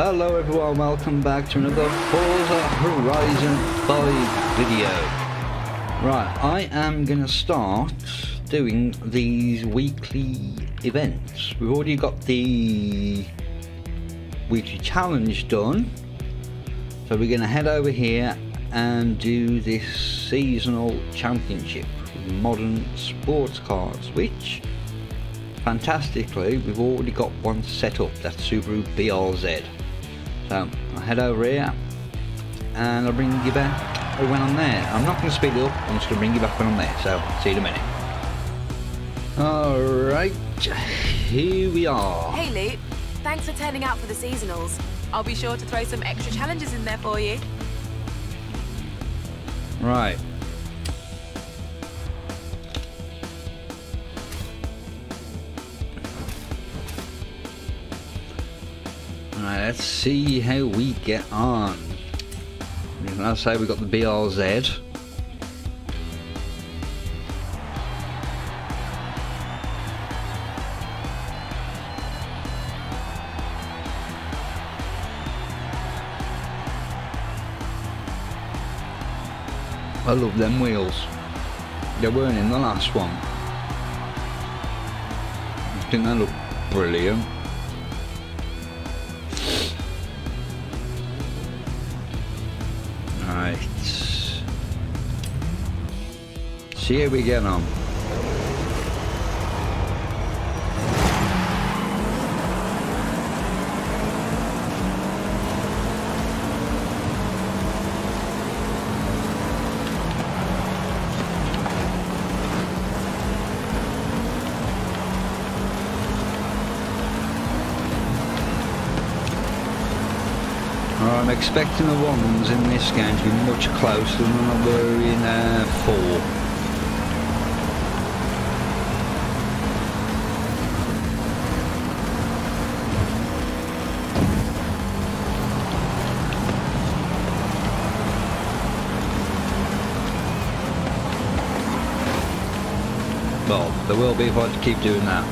Hello everyone, welcome back to another Forza Horizon 5 video. Right, I am going to start doing these weekly events. We've already got the weekly challenge done. So we're going to head over here and do this seasonal championship with modern sports cars, which fantastically we've already got one set up, that Subaru BRZ. Um, so I'll head over here and I'll bring you back when I'm there. I'm not going to speed it up, I'm just going to bring you back when I'm there, so see you in a minute. Alright, here we are. Hey Luke, thanks for turning out for the seasonals. I'll be sure to throw some extra challenges in there for you. Right. Right, let's see how we get on. I say we got the BRZ. I love them wheels. They weren't in the last one. I think they look brilliant. How we get on. I'm expecting the ones in this game to be much closer than they were in uh, 4. There will be if I keep doing that.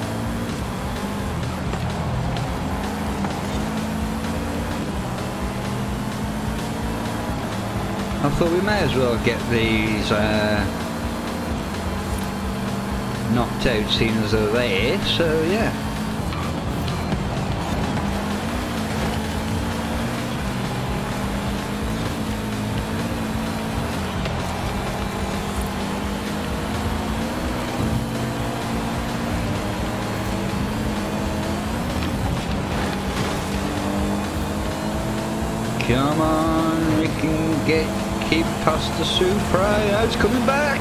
I thought we may as well get these uh, knocked out seeing as they're there, so yeah. Come on, we can get keep past the Supra. It's coming back.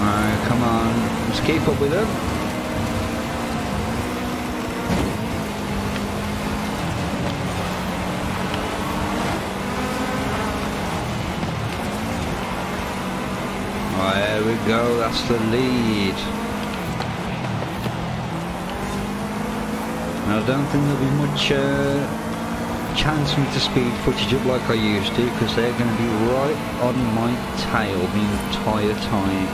Alright, come on. Let's keep up with them. There we go, that's the lead. I don't think there'll be much uh, chance for me to speed footage up like I used to because they're going to be right on my tail the entire time.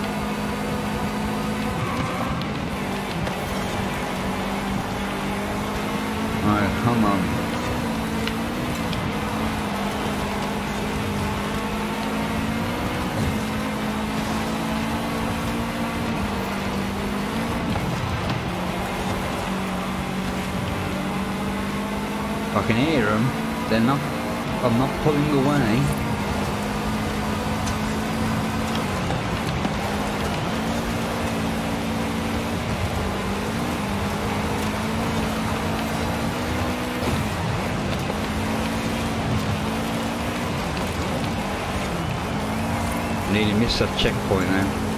Alright, come on. I can hear them. They're not, I'm not pulling away. Nearly missed that checkpoint now.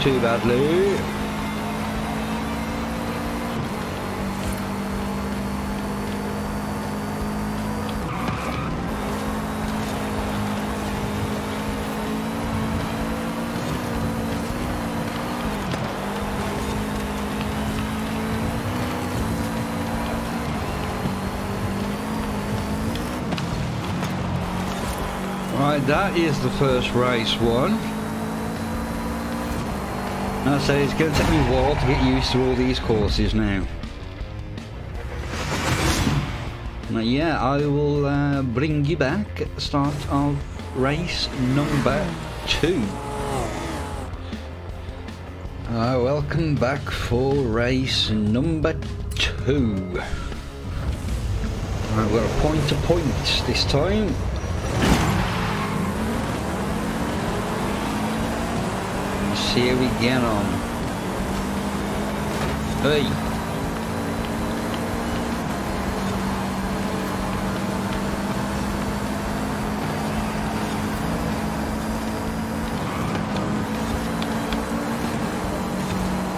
Too badly. Right, that is the first race one. I say it's going to take me a while to get used to all these courses now. Now, yeah, I will uh, bring you back at the start of race number two. Uh, welcome back for race number two. We're a point to point this time. How we get on. Hey.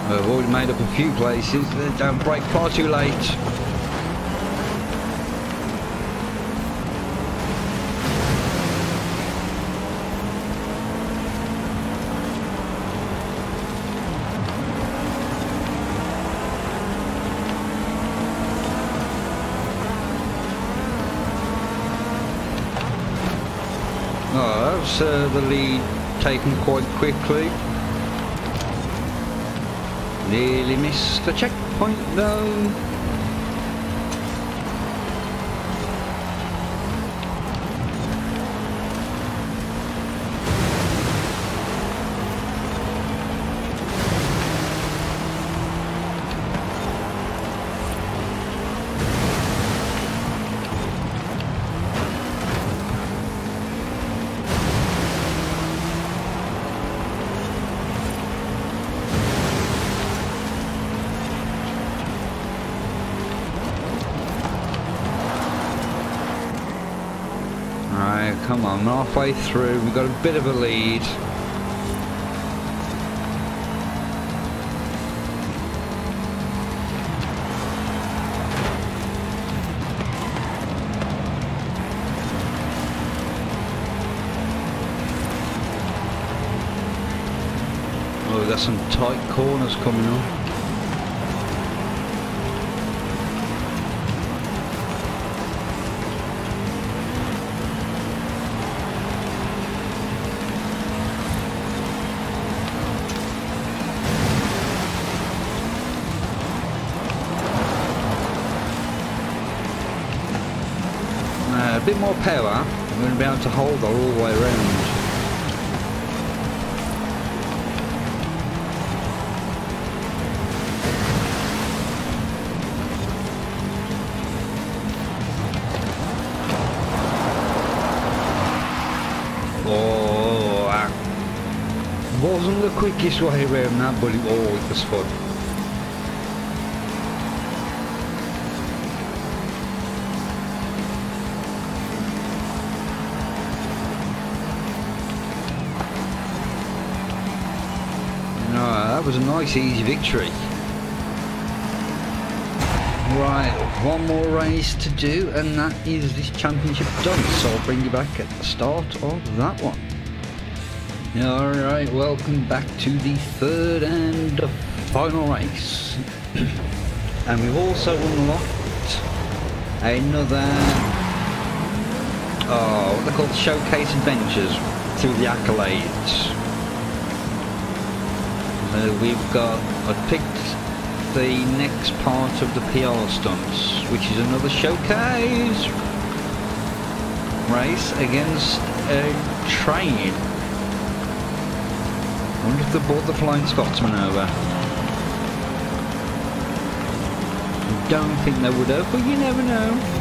I've already made up a few places. that Don't brake far too late. Oh, uh, the lead taken quite quickly. Nearly missed the checkpoint though. Halfway through, we've got a bit of a lead. Oh, we've got some tight corners coming up. Power, we're going to be able to hold her all the way around. Oh, that wasn't the quickest way around that, but it, oh, it was fun. Nice easy victory. Right, one more race to do and that is this championship done. So I'll bring you back at the start of that one. Alright, welcome back to the third and final race. and we've also unlocked another, oh, what they're called showcase adventures through the accolades. Uh, we've got, I picked the next part of the PR stunts, which is another showcase race against a train. I wonder if they brought the Flying Scotsman over. I Don't think they would have, but you never know.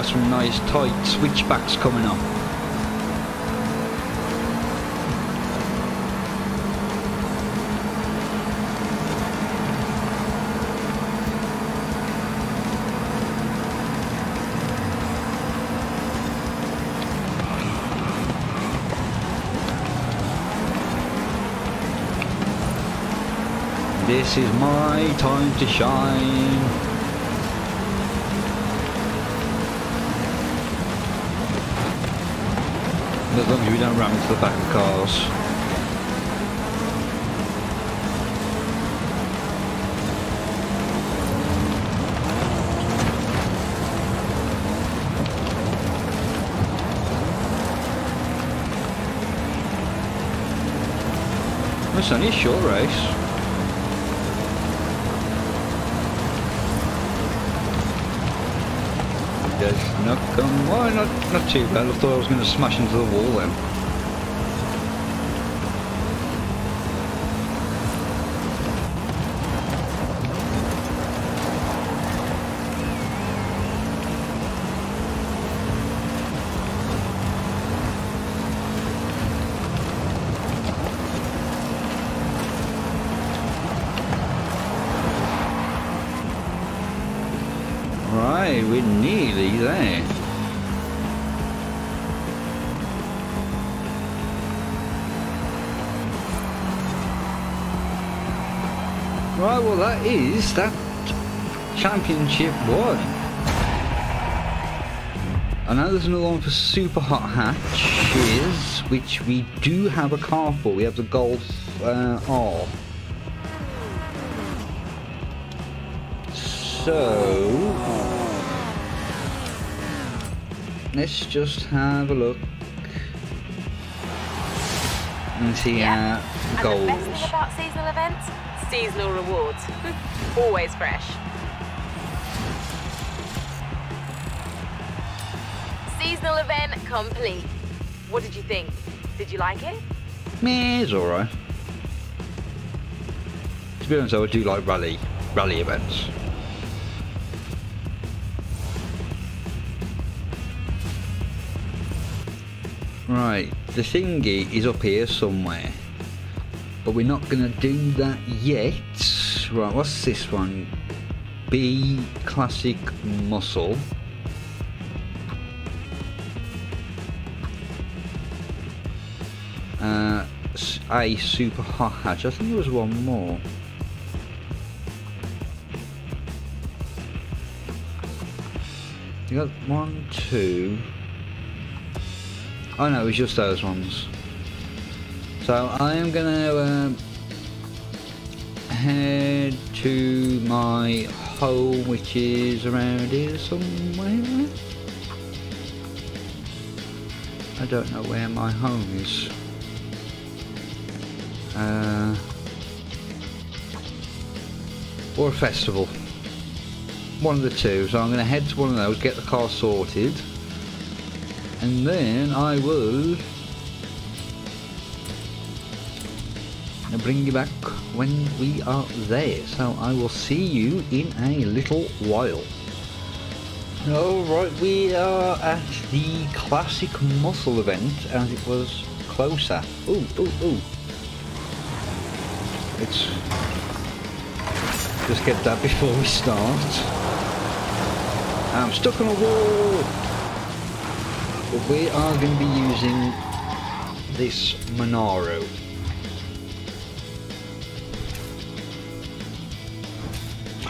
got some nice tight switchbacks coming up. This is my time to shine. As we don't ram into the back of cars. It's only a short race. Come. Why not? Not too bad. I thought I was going to smash into the wall then. Championship won. I know there's another one for Super Hot Hatches, which we do have a car for. We have the Golf uh, R. So, let's just have a look and see yeah. how goals. And the best thing about seasonal events seasonal rewards. Always fresh. Seasonal event complete. What did you think? Did you like it? Meh, it's alright. To be honest, I do like rally, rally events. Right, the thingy is up here somewhere but we're not going to do that yet. Right, what's this one? B Classic Muscle. Uh, A Super Hot Hatch. I think there was one more. You got one, two. Oh no, it was just those ones. So I am gonna uh, head to my home, which is around here somewhere. I don't know where my home is. Uh, or a festival. One of the two. So I'm going to head to one of those, get the car sorted, and then I will bring you back when we are there. So I will see you in a little while. Alright, we are at the classic muscle event as it was closer. Ooh, ooh, ooh. Let's just get that before we start. I'm stuck on a wall! But we are going to be using this Monaro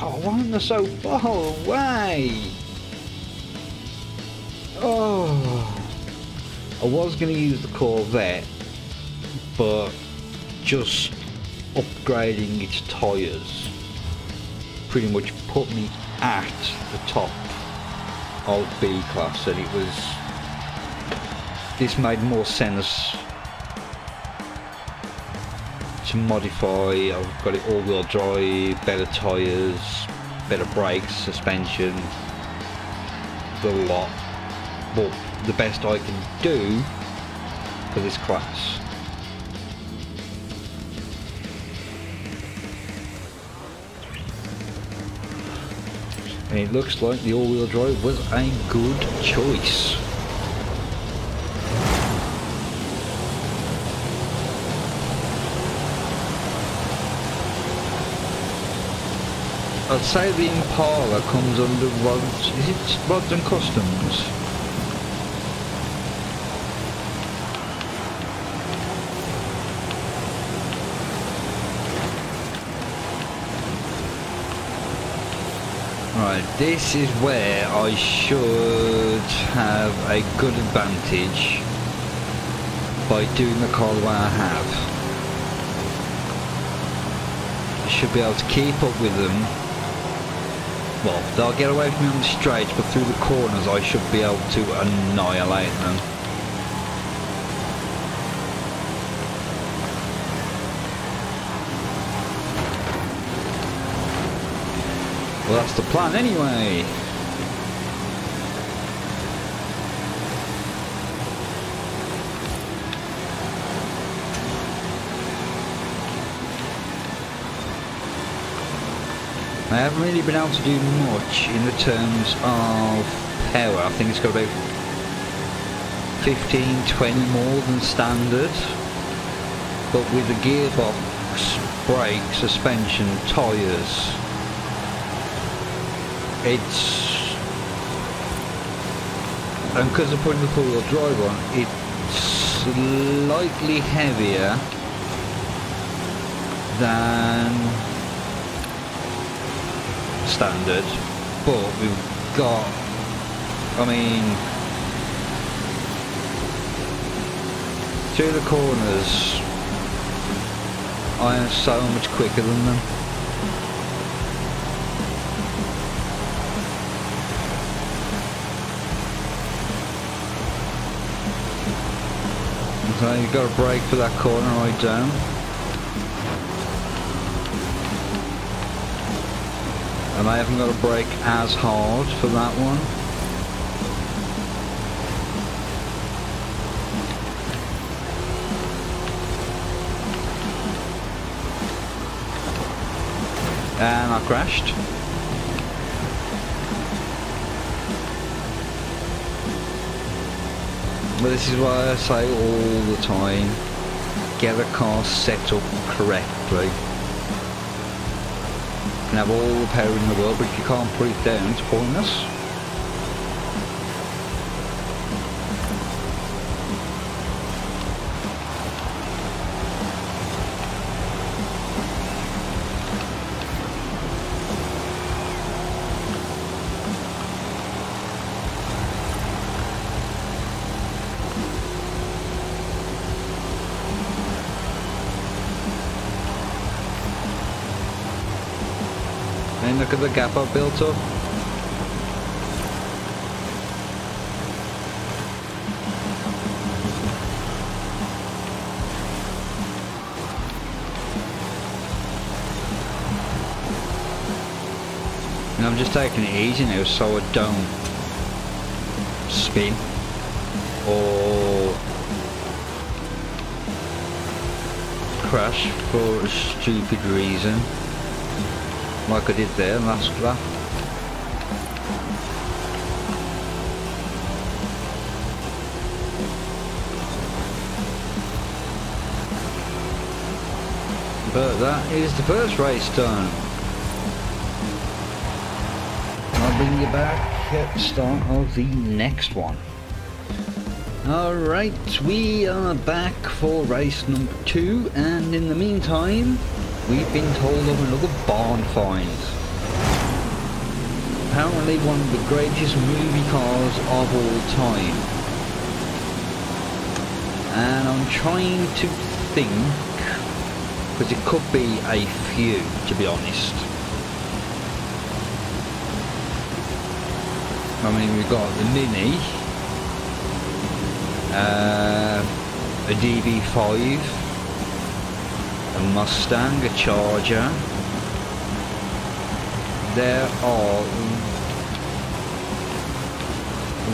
Oh, why am I so far away? Oh, I was going to use the Corvette, but just upgrading its tyres pretty much put me at the top of B class and it was this made more sense to modify. I've got it all-wheel drive, better tyres, better brakes, suspension, the lot. But the best I can do for this class. And it looks like the all-wheel drive was a good choice. I'd say the Impala comes under rods, is it rods and customs? Right, this is where I should have a good advantage by doing the car the way I have. I should be able to keep up with them. Well, they'll get away from me on the straights, but through the corners I should be able to annihilate them. Well, that's the plan anyway. I haven't really been able to do much in the terms of power. I think it's got about 15, 20 more than standard. But with the gearbox, brake, suspension, tyres, it's... And because I'm putting the four-wheel drive on, it's slightly heavier than standard, but we've got, I mean, through the corners, I am so much quicker than them. So you've got to brake for that corner right down. and I haven't got to brake as hard for that one. And I crashed. But this is why I say all the time, get a car set up correctly can have all the power in the world, but if you can't put it down, it's pointless. Built up. And I'm just taking it easy now so I don't spin or crash for a stupid reason like I did there last. But that is the first race done. I'll bring you back at the start of the next one. Alright, we are back for race number two, and in the meantime, we've been told of another barn find. Apparently one of the greatest movie cars of all time. And I'm trying to think, because it could be a few, to be honest. I mean, we've got the Mini, uh, a DB5, a Mustang, a Charger. There are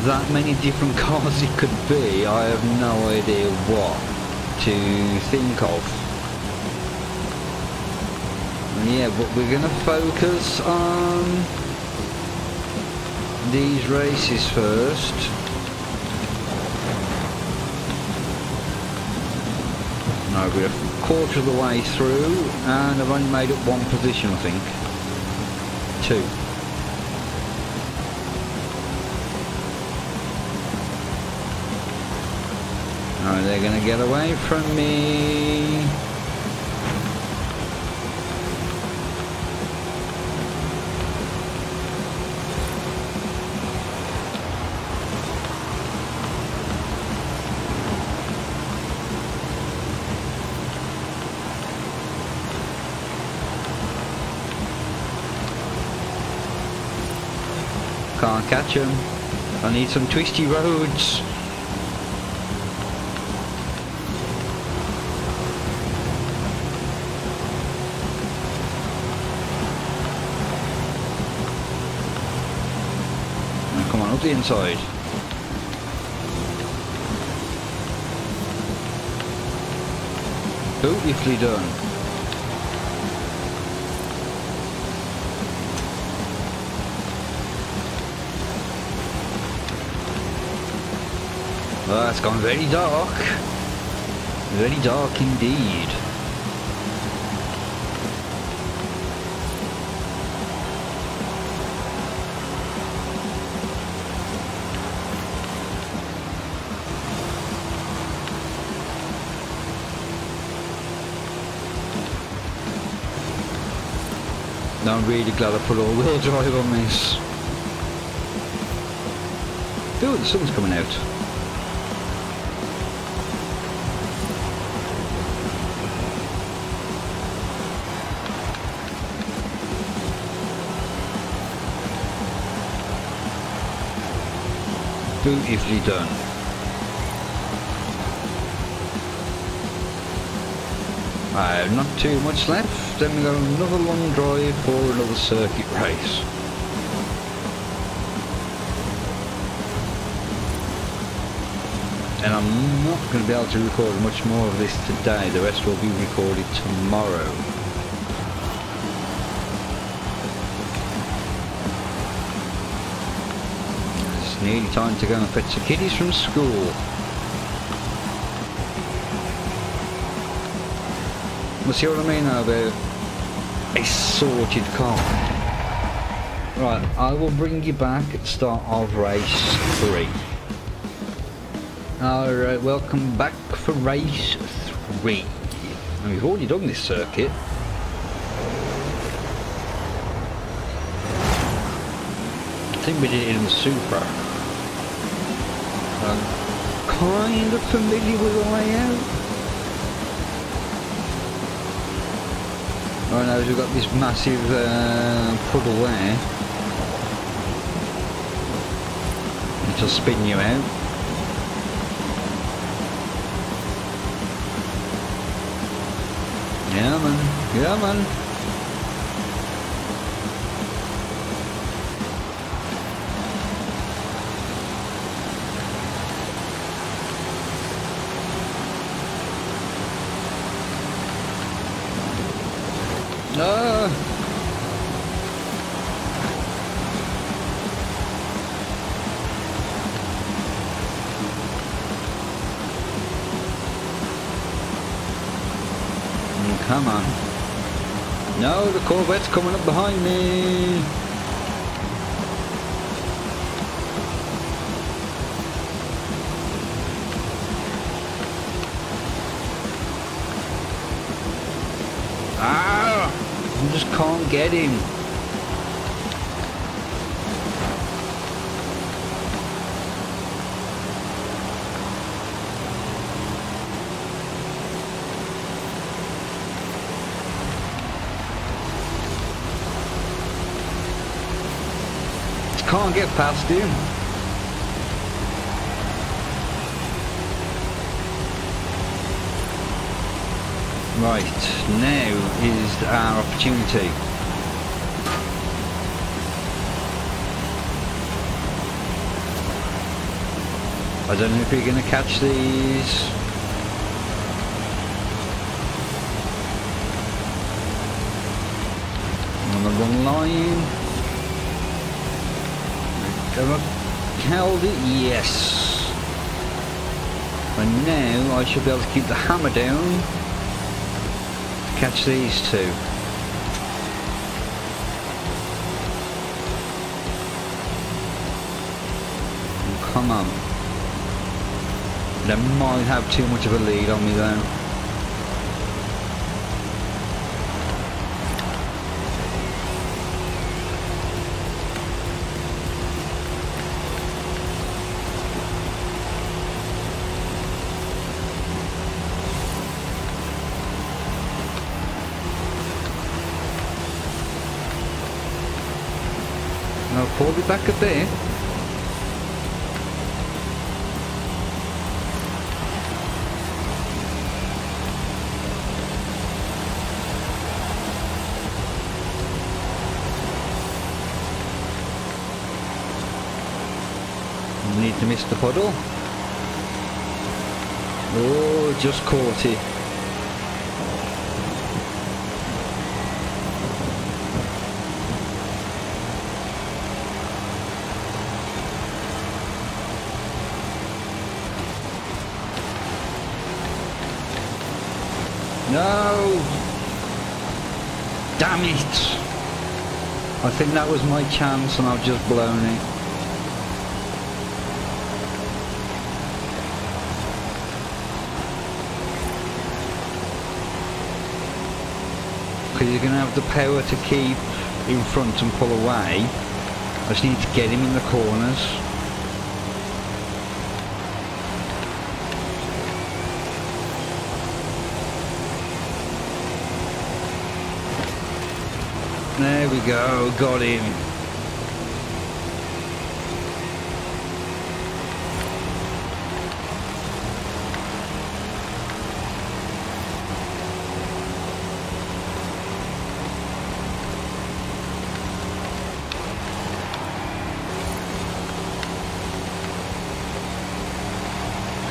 that many different cars it could be. I have no idea what to think of. Yeah, but we're going to focus on these races first. No, we're a quarter of the way through and I've only made up one position I think. Two. Oh, they're going to get away from me. Catch him. I need some twisty roads. Come on, up the inside. Beautifully done. Well, it's gone very dark. Very dark indeed. Now I'm really glad I put all-wheel drive on this. Ooh, the sun's coming out. Beautifully done. Have not too much left, then we got another long drive for another circuit race. And I'm not going to be able to record much more of this today, the rest will be recorded tomorrow. Nearly time to go and fetch the kiddies from school. You see what I mean about a sorted car? Right, I will bring you back at the start of race 3. Alright, welcome back for race 3. And we've already done this circuit. I think we did it in the Supra. I'm kind of familiar with the layout. Right now we've got this massive uh, puddle there. It'll spin you out. Yeah man, yeah man. No. Come on. No, the Corvette's coming up behind me. Ah! I just can't get him. Can't get past him. Right, now is our opportunity. I don't know if you're going to catch these. On the wrong line. Held it? Yes. And now I should be able to keep the hammer down catch these two. Come on. They might have too much of a lead on me though. It back a bit. Need to miss the puddle. Oh, just caught it. No! Damn it! I think that was my chance and I've just blown it. Because you're going to have the power to keep in front and pull away. I just need to get him in the corners. There we go, got him.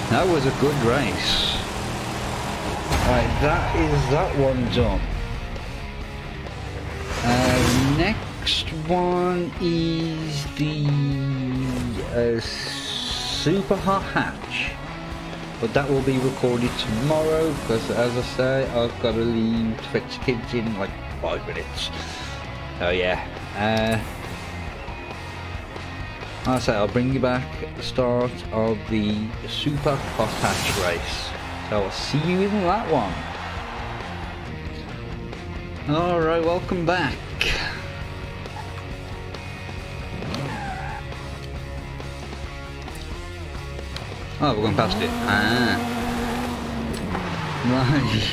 That was a good race. Right, that is that one done. One is the uh, Super Hot Hatch. But that will be recorded tomorrow because as I say, I've got to leave to fetch the kids in like five minutes. Oh yeah. Uh, I say I'll bring you back at the start of the Super Hot Hatch race. So I'll see you in that one. Alright, welcome back. Oh, we're going past it. Ah. Right.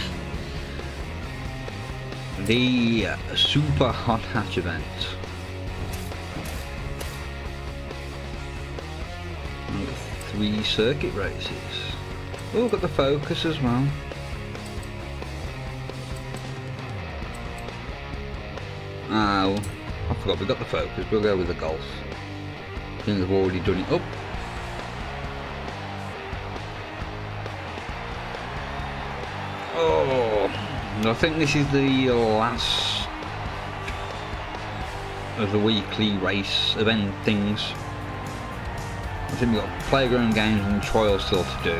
The Super Hot Hatch event. Three circuit races. Oh, we've got the focus as well. Oh, I forgot we got the focus. We'll go with the golf. I think we've already done it up. I think this is the uh, last of the weekly race event things. I think we've got playground games and trials still to do.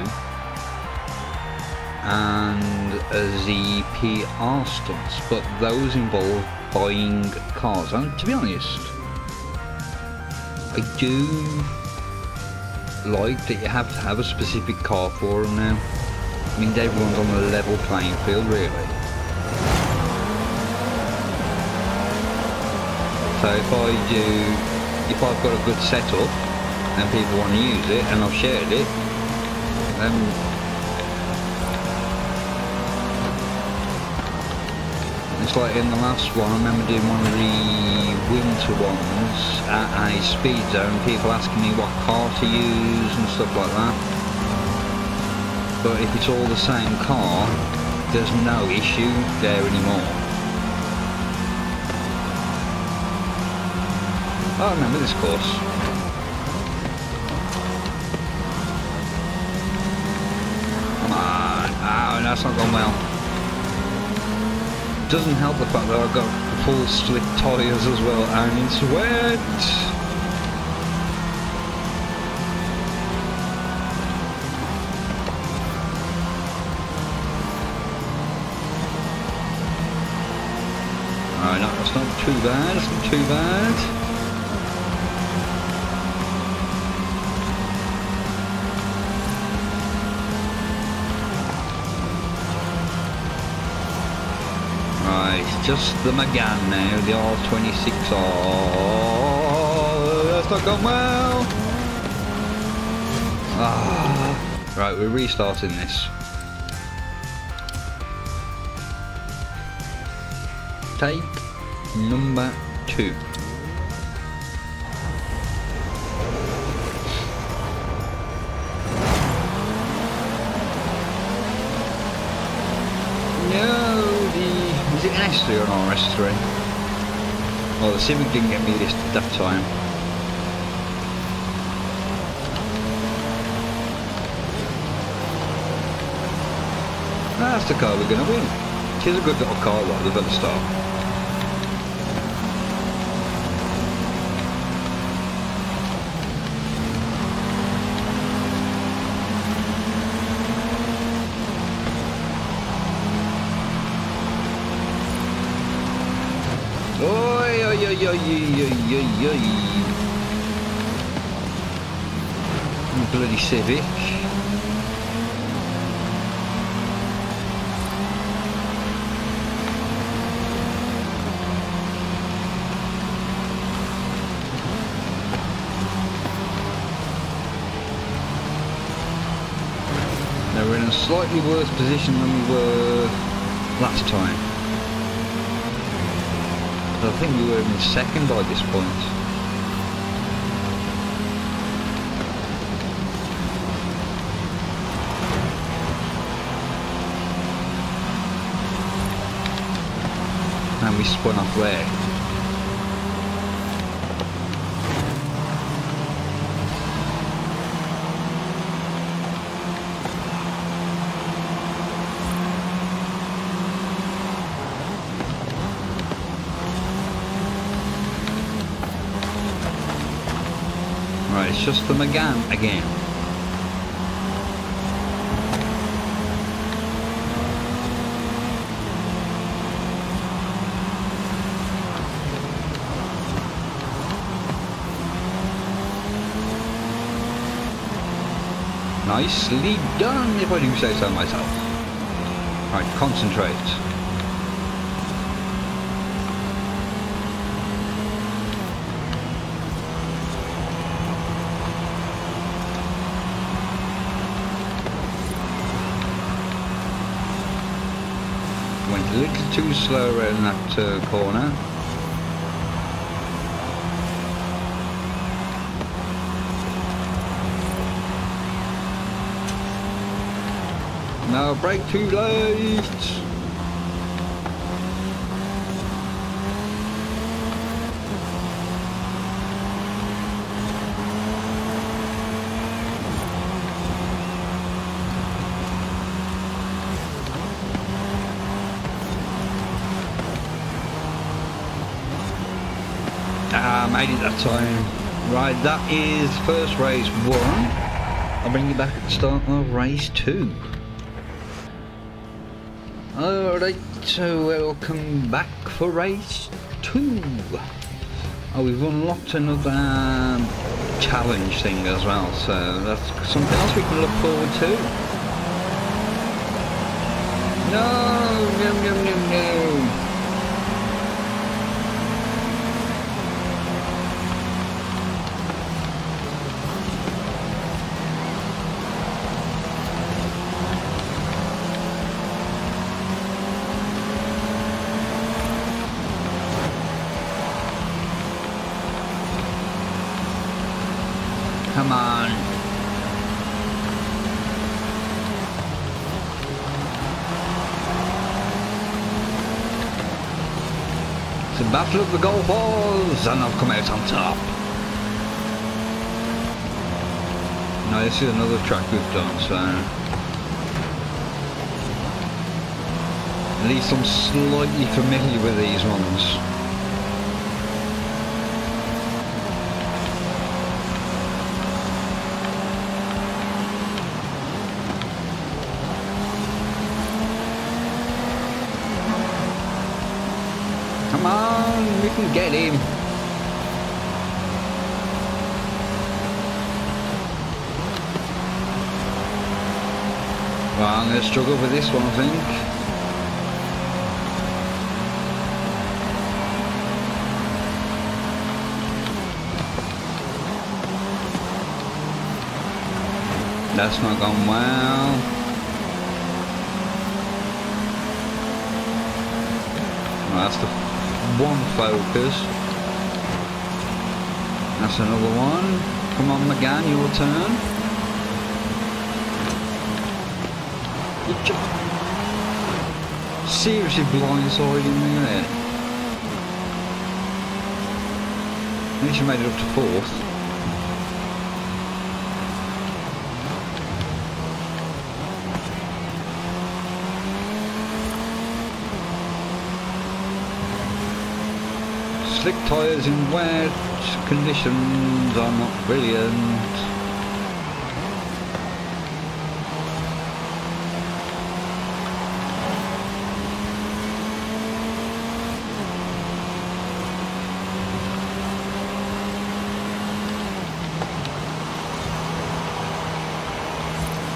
And a ZPR stunts, but those involve buying cars. And to be honest, I do like that you have to have a specific car for them now. I mean, everyone's on a level playing field, really. So if I do, if I've got a good setup and people want to use it and I've shared it, then It's like in the last one, I remember doing one of the winter ones at a speed zone, people asking me what car to use and stuff like that. But if it's all the same car, there's no issue there anymore. I remember this course. Come on. Oh, that's not gone well doesn't help the fact that I've got full slick tyres as well and it's wet. Alright, no, that's not too bad, it's not too bad. Just the Megane now, the R26R. Oh, that's not gone well. Ah, right, we're restarting this. Take number two. Nicely on RS3. Well, the Civic didn't get me this that time. That's the car we're going to win. Is a good little car, though, the better start. Oi, oi. Bloody Civic. Now we're in a slightly worse position than we were last time. I think we were in second by this point. And we spun off there. Right, it's just the Megane again. Nicely done, if I do say so myself. Right, concentrate. Went a little too slow around that uh, corner. Now brake too late. Ah, made it that time. Right, that is first race one. I'll bring you back at the start of race two. Alright, so welcome back for race two. Oh, we've unlocked another challenge thing as well, so that's something else we can look forward to. No, no, no, no, no. Come on. It's a battle of the golf balls, and I've come out on top. Now this is another track we've done, so... At least I'm slightly familiar with these ones. Come can get him. Well, I'm going to struggle with this one, I think. That's not gone. Well, that's the one focus. That's another one. Come on, Megane, your turn. Good job. Seriously blindsiding me there. At least you made it up to fourth. Slick tyres in wet conditions are not brilliant.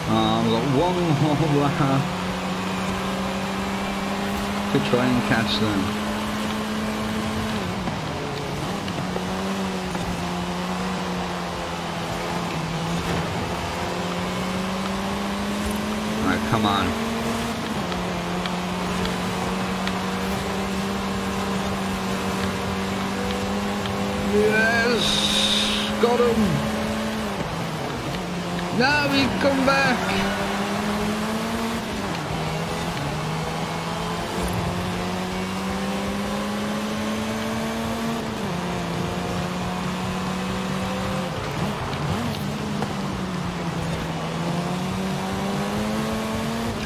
Uh, we've got one more to try and catch them. Come on. Yes! Got him! Now we come back!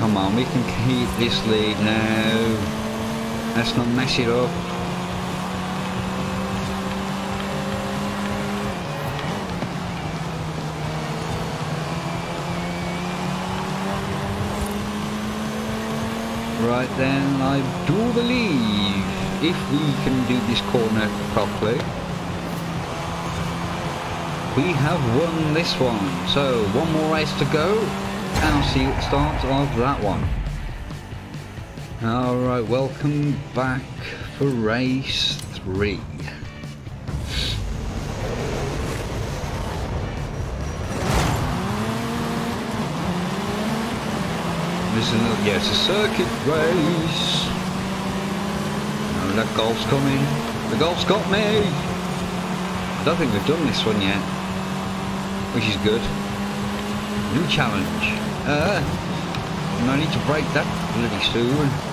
Come on, we can keep this lead now. Let's not mess it up. Right then, I do believe if we can do this corner properly, we have won this one. So, one more race to go and I'll see the start of that one. Alright, welcome back for race 3. This is a, yeah, a circuit race. Oh, that golf's coming. The golf's got me. I don't think we've done this one yet, which is good. New challenge. Uh, I need to brake that bloody soon.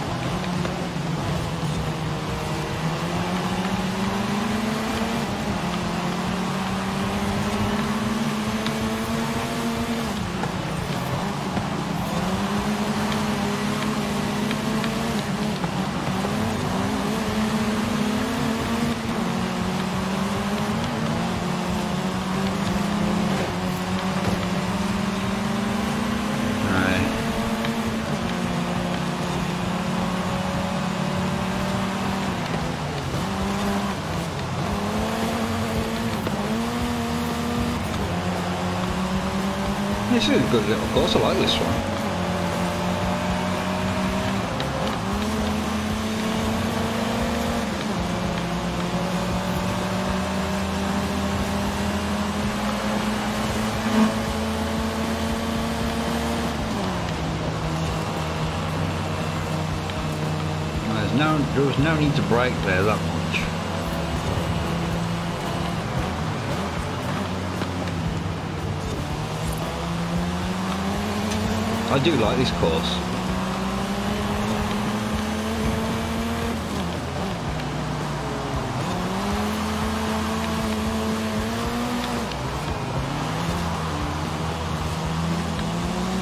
Little course, I like this one. There was no need to brake there that much. I do like this course.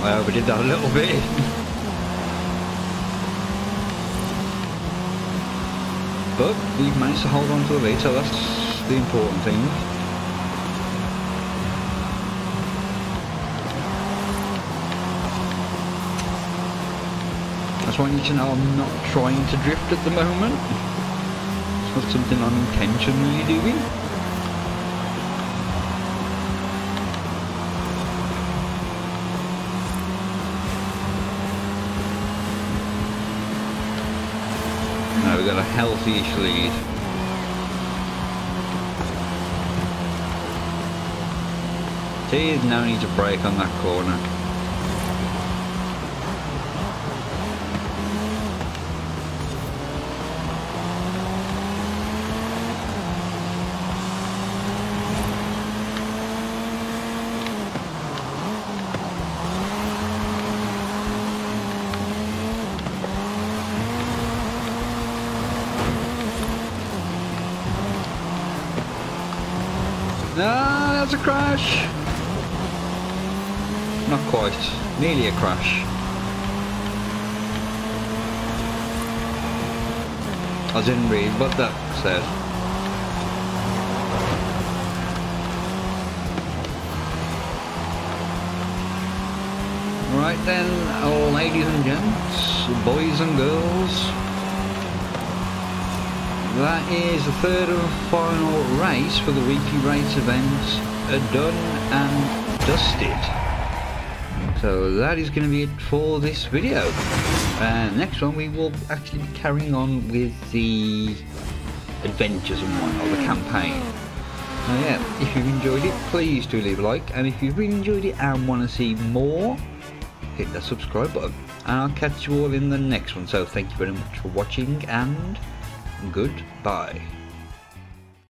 I overdid that a little bit. but we've managed to hold on to the lead, so that's the important thing. Just want you to know I'm not trying to drift at the moment. It's not something I'm intentionally doing. Now we've got a healthy-ish lead. See, there's no need to brake on that corner. No, that's a crash. Not quite. Nearly a crash. I didn't read what that said. Right then, ladies and gents, boys and girls, that is the third and final race for the weekly race events done and dusted. So that is going to be it for this video. And next one we will actually be carrying on with the adventures and whatnot, the campaign. Now yeah, if you've enjoyed it, please do leave a like. And if you've really enjoyed it and want to see more, hit that subscribe button. And I'll catch you all in the next one. So thank you very much for watching and goodbye.